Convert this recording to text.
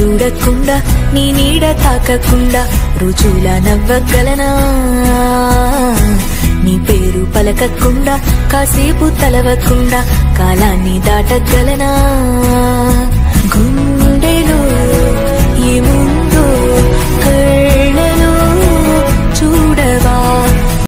చూడకుండా నీ నీడ తాకకుండా రుచులా నవ్వగలనా? నీ పేరు పలకకుండా కాసేపు తలవకుండా కాలాన్ని దాటగలనా?